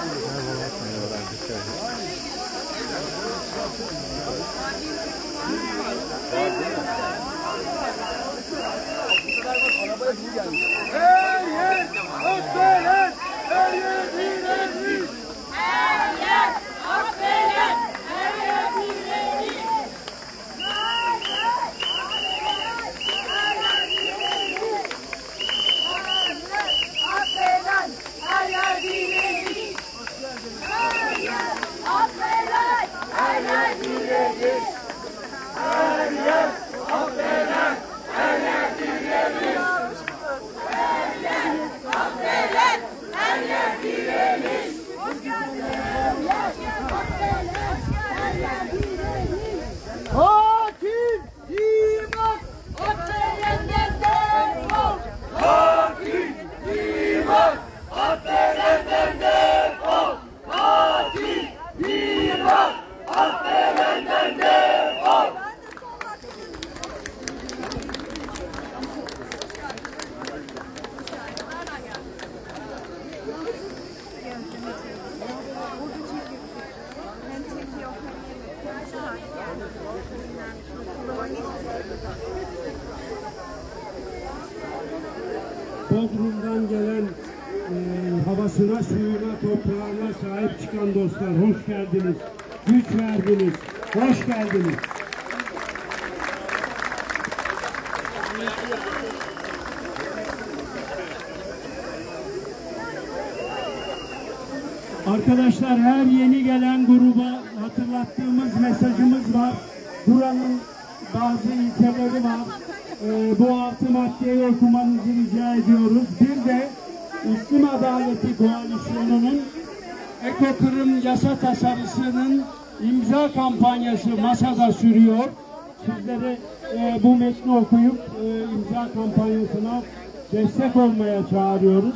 Her defol. Bodrum'dan gelen e, havasına, suyuna, toprağına sahip çıkan dostlar hoş geldiniz. Güç verdiniz. Hoş geldiniz. Arkadaşlar her yeni gelen gruba hatırlattığımız mesajımız var. Buranın bazı ilkeleri var. Ee, bu altı maddeyi okumanızı rica ediyoruz. Bir de İklim Adaleti Koalisyonu'nun ekokırım yasa tasarısının imza kampanyası masada sürüyor. Sizleri e, bu metni okuyup e, imza kampanyasına destek olmaya çağırıyoruz.